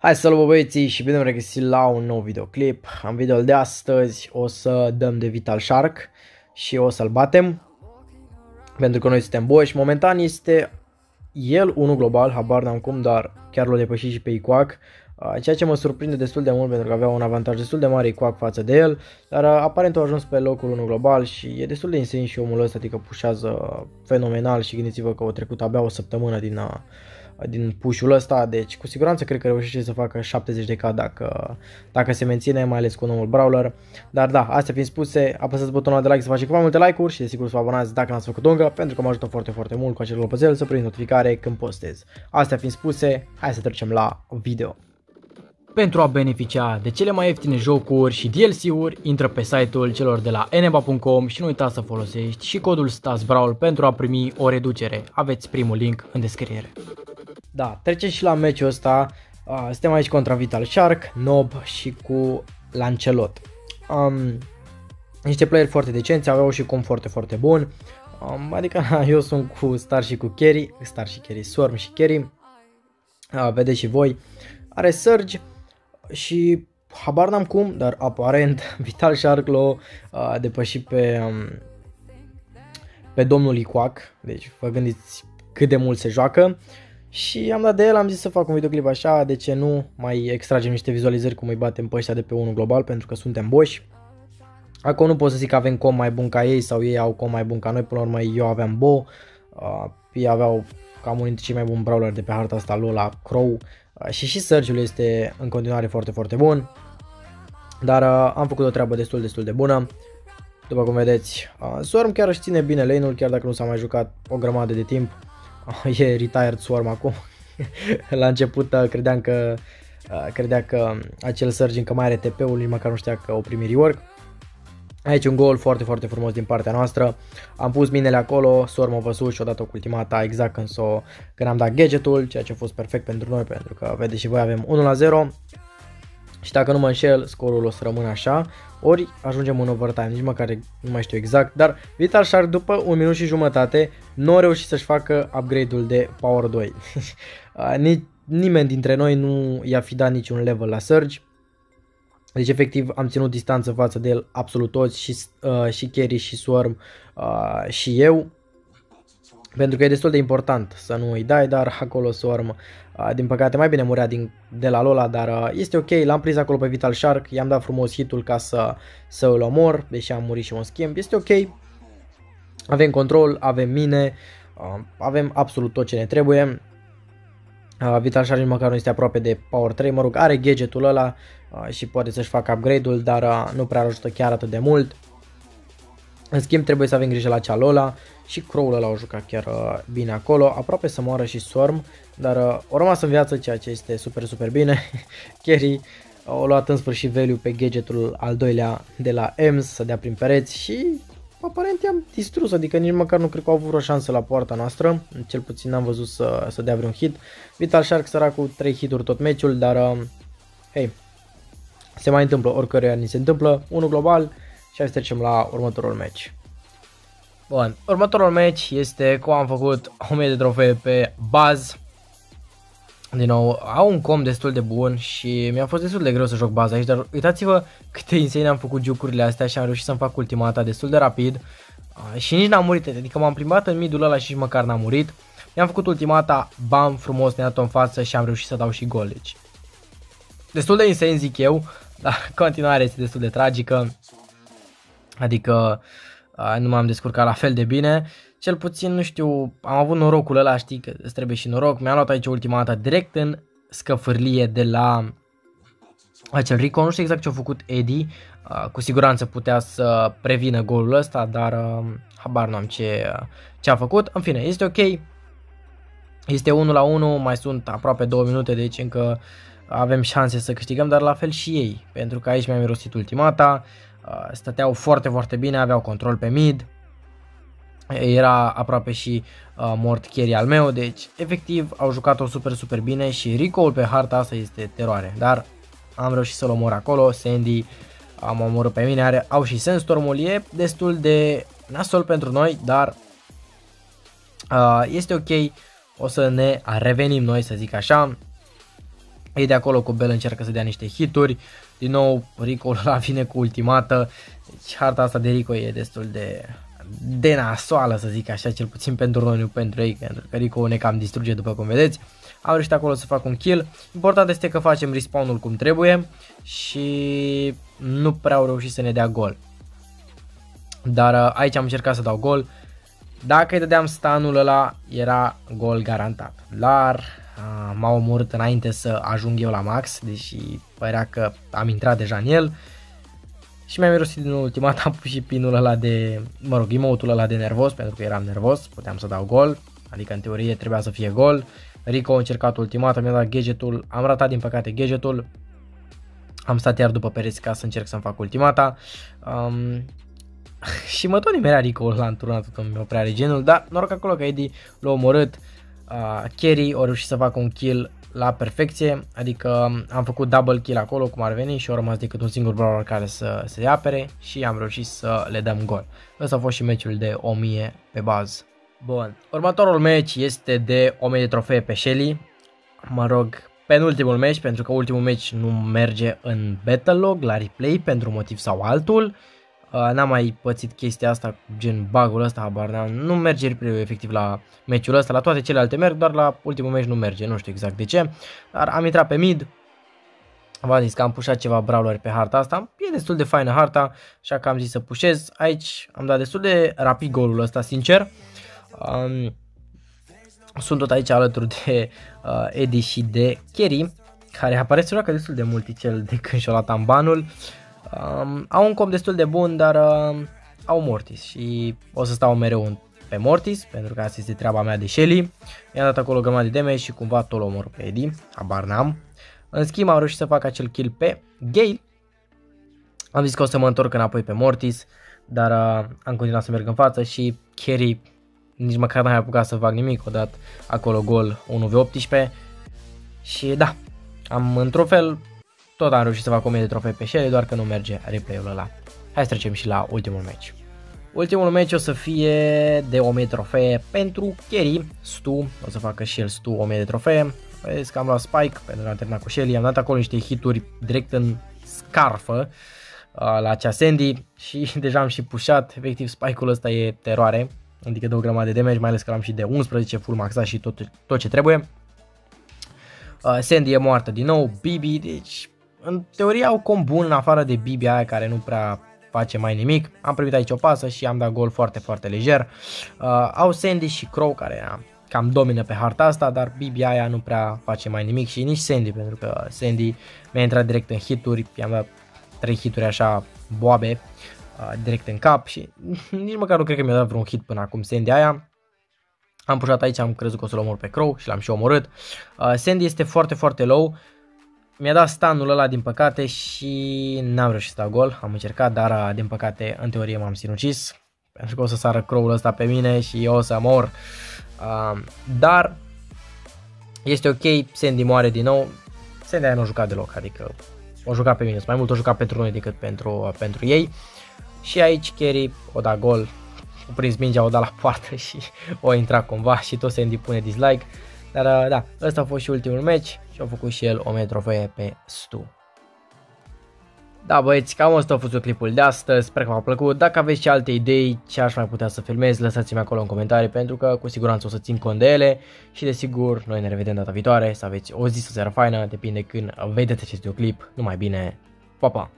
Hai să luăm băieții și bine regăsit la un nou videoclip. În videoul de astăzi o să dăm de Vital Shark și o să-l batem. Pentru că noi suntem boși. Momentan este el unul global, habar n-am cum, dar chiar l-a depășit și pe Iquac. Ceea ce mă surprinde destul de mult pentru că avea un avantaj destul de mare Iquac față de el. Dar aparent a ajuns pe locul 1 global și e destul de insane și omul ăsta, adică pușează fenomenal și gândiți-vă că a trecut abia o săptămână din din pușul ăsta, deci cu siguranță cred că reușește să facă 70 de k dacă, dacă se menține, mai ales cu noul brawler. Dar da, astea fiind spuse, apăsați butonul de like să faceți câteva multe like-uri și desigur să vă abonați dacă n-ați făcut încă, pentru că mă ajută foarte, foarte mult cu acel clopoțel să prind notificare când postez. Astea fiind spuse, hai să trecem la video. Pentru a beneficia de cele mai ieftine jocuri și DLC-uri, intră pe site-ul celor de la eneba.com și nu uita să folosești și codul STASBRAWL pentru a primi o reducere. Aveți primul link în descriere. Da, trecem și la meciul ăsta. Uh, suntem aici contra Vital Shark, Nob și cu Lancelot. Um, niște playeri foarte decenți, aveau și cum foarte, foarte bun. Um, adică eu sunt cu Star și cu Kerry, Star și Kerry, Swarm și Kerry. Uh, vedeți și voi. Are Surge și habar n-am cum, dar aparent Vital Shark l-a uh, depășit pe, um, pe domnul Iquac. Deci vă gândiți cât de mult se joacă. Și am dat de el, am zis să fac un videoclip așa, de ce nu, mai extragem niște vizualizări cum îi batem pe ăștia de pe 1 global, pentru că suntem boși. Acum nu pot să zic că avem com mai bun ca ei sau ei au com mai bun ca noi, până la urmă eu aveam Bo, uh, ei aveau cam unul dintre cei mai buni brawler de pe harta asta, Lola, Crow uh, și și Sergiul este în continuare foarte, foarte bun. Dar uh, am făcut o treabă destul, destul de bună. După cum vedeți, uh, Swarm chiar își ține bine lane-ul, chiar dacă nu s-a mai jucat o grămadă de timp. e retired Swarm acum. La început uh, credeam că uh, credea că acel Surge încă mai are TP-ul, nici măcar nu știa că o primi rework. Aici un gol foarte, foarte frumos din partea noastră. Am pus minele acolo, Swarm a văzut și odată cu ultimata exact când, s-o, când am dat gadgetul, ceea ce a fost perfect pentru noi, pentru că vedeți și voi avem 1 la 0. Și dacă nu mă înșel, scorul o să rămână așa, ori ajungem în overtime, nici măcar nu mai știu exact, dar Vital Shark după un minut și jumătate nu a reușit să-și facă upgrade-ul de Power 2. nimeni dintre noi nu i-a fi dat niciun level la Surge, deci efectiv am ținut distanță față de el absolut toți și, uh, și Kerry și Swarm uh, și eu pentru că e destul de important să nu îi dai, dar acolo Swarm, uh, din păcate mai bine murea din, de la Lola, dar uh, este ok, l-am prins acolo pe Vital Shark, i-am dat frumos hitul ca să, să îl omor, deși am murit și un schimb, este ok, avem control, avem mine, uh, avem absolut tot ce ne trebuie, Uh, Vital Shark nici măcar nu este aproape de Power 3, mă rog, are gadgetul ăla uh, și poate să-și facă upgrade-ul, dar uh, nu prea ajută chiar atât de mult. În schimb trebuie să avem grijă la Cealola și Crow-ul ăla au jucat chiar uh, bine acolo, aproape să moară și Swarm, dar uh, au rămas în viață ceea ce este super super bine. Kerry au luat în sfârșit value pe gadgetul al doilea de la Ems să dea prin pereți și aparent i-am distrus, adică nici măcar nu cred că au avut o șansă la poarta noastră, cel puțin n-am văzut să, să dea vreun hit. Vital Shark săra cu 3 hituri tot meciul, dar uh, hei, se mai întâmplă, oricăruia ni se întâmplă, unul global, și hai să trecem la următorul match. Bun, următorul match este cum am făcut 1000 de trofee pe Baz. Din nou, au un com destul de bun și mi-a fost destul de greu să joc baza aici, dar uitați-vă câte insane am făcut jucurile astea și am reușit să-mi fac ultimata destul de rapid. și nici n-am murit, adică m-am plimbat în midul ăla și nici măcar n-am murit. Mi-am făcut ultimata, bam, frumos, ne-a dat în față și am reușit să dau și gol, deci. Destul de insane zic eu, dar continuare este destul de tragică. Adică nu m-am descurcat la fel de bine. Cel puțin, nu știu, am avut norocul ăla, știi, că îți trebuie și noroc. Mi-am luat aici ultima dată direct în scăfârlie de la acel Rico. Nu știu exact ce a făcut Eddie. Cu siguranță putea să prevină golul ăsta, dar habar n-am ce, ce a făcut. În fine, este ok. Este 1 la 1, mai sunt aproape 2 minute, deci încă avem șanse să câștigăm, dar la fel și ei, pentru că aici mi-am mirosit ultimata. Uh, stăteau foarte, foarte bine, aveau control pe mid, era aproape și uh, mort carry al meu, deci efectiv au jucat-o super, super bine și Rico-ul pe harta asta este teroare, dar am reușit să-l omor acolo, Sandy am omorât pe mine, are, au și Sandstorm-ul, e destul de nasol pentru noi, dar uh, este ok, o să ne revenim noi să zic așa, Ei de acolo cu Bell încearcă să dea niște hituri. Din nou Rico la vine cu ultimată. Deci harta asta de Rico e destul de de nasoală să zic așa, cel puțin pentru noi, nu pentru ei, pentru că Rico ne cam distruge după cum vedeți. Am reușit acolo să fac un kill. Important este că facem respawn-ul cum trebuie și nu prea au reușit să ne dea gol. Dar uh, aici am încercat să dau gol. Dacă îi dădeam stanul ăla, era gol garantat. Dar uh, m-a omorât înainte să ajung eu la max, deși părea că am intrat deja în el. Și mi-am mirosit din ultimat, am pus și pinul ăla de, mă rog, emotul ăla de nervos, pentru că eram nervos, puteam să dau gol, adică în teorie trebuia să fie gol. Rico a încercat ultimata, mi-a dat gadgetul, am ratat din păcate gadgetul, am stat iar după pereți ca să încerc să-mi fac ultimata. Um, și mă tot nimerea Rico la într-una tot îmi oprea regenul, dar noroc acolo că Eddie l-a omorât. Uh, Kerry a reușit să facă un kill la perfecție, adică am făcut double kill acolo cum ar veni și au rămas decât un singur brawler care să se apere și am reușit să le dăm gol. Ăsta a fost și meciul de 1000 pe bază. Bun, următorul meci este de 1000 de trofee pe Shelly. Mă rog, penultimul meci, pentru că ultimul meci nu merge în Battle Log, la replay, pentru motiv sau altul. Uh, n-am mai pățit chestia asta, gen bug-ul ăsta, habar n-am. Nu merge replay efectiv la meciul ăsta, la toate celelalte merg, doar la ultimul meci nu merge, nu știu exact de ce. Dar am intrat pe mid, V-am zis că am pușat ceva brawler pe harta asta, e destul de faină harta, așa că am zis să pușez. Aici am dat destul de rapid golul ăsta, sincer. Um, sunt tot aici alături de uh, Eddie și de Kerry, care apare să joacă destul de multicel de când și-a luat ambanul. Um, au un comp destul de bun, dar uh, au Mortis și o să stau mereu pe Mortis, pentru că asta este treaba mea de Shelly. I-am dat acolo o grămadă de damage și cumva tot omor pe Eddie, habar n-am. În schimb am reușit să fac acel kill pe Gale. Am zis că o să mă întorc înapoi pe Mortis, dar uh, am continuat să merg în față și Kerry nici măcar n-am apucat să fac nimic, o dat acolo gol 1v18 și da, am într-un fel tot am reușit să fac 1000 de trofei pe Shelly, doar că nu merge replay-ul ăla. Hai să trecem și la ultimul match. Ultimul match o să fie de 1000 de trofee pentru Kerry, Stu, o să facă și el Stu 1000 de trofee. Vedeți că am luat Spike pentru că am terminat cu Shelly, am dat acolo niște hituri direct în scarfă uh, la acea Sandy și deja am și pușat, efectiv Spike-ul ăsta e teroare, adică de o grămadă de damage, mai ales că l-am și de 11 full maxat și tot, tot ce trebuie. Uh, Sandy e moartă din nou, Bibi, deci în teorie au com bun în afară de Bibi aia care nu prea face mai nimic. Am primit aici o pasă și am dat gol foarte, foarte lejer. Uh, au Sandy și Crow care cam domină pe harta asta, dar Bibi aia nu prea face mai nimic și nici Sandy, pentru că Sandy mi-a intrat direct în hituri, i-am dat 3 hituri așa boabe, uh, direct în cap și nici măcar nu cred că mi-a dat vreun hit până acum Sandy aia. Am pușat aici, am crezut că o să-l omor pe Crow și l-am și omorât. Uh, Sandy este foarte, foarte low. Mi-a dat stanul ăla din păcate și n-am reușit să dau gol. Am încercat, dar uh, din păcate în teorie m-am sinucis. Pentru că o să sară crow ăsta pe mine și eu o să mor. Uh, dar este ok, Sandy moare din nou. Sandy aia nu a jucat deloc, adică o jucat pe mine. Mai mult o jucat pentru noi decât pentru, uh, pentru ei. Și aici Kerry o da gol, o prins mingea, o da la poartă și o intra cumva și tot Sandy pune dislike. Dar uh, da, ăsta a fost și ultimul match și a făcut și el o mie trofee pe Stu. Da băieți, cam asta a fost clipul de astăzi, sper că v-a plăcut. Dacă aveți și alte idei ce aș mai putea să filmez, lăsați-mi acolo în comentarii pentru că cu siguranță o să țin cont de ele și desigur noi ne revedem data viitoare, să aveți o zi să seară faină, depinde când vedeți acest videoclip. Numai bine, pa pa!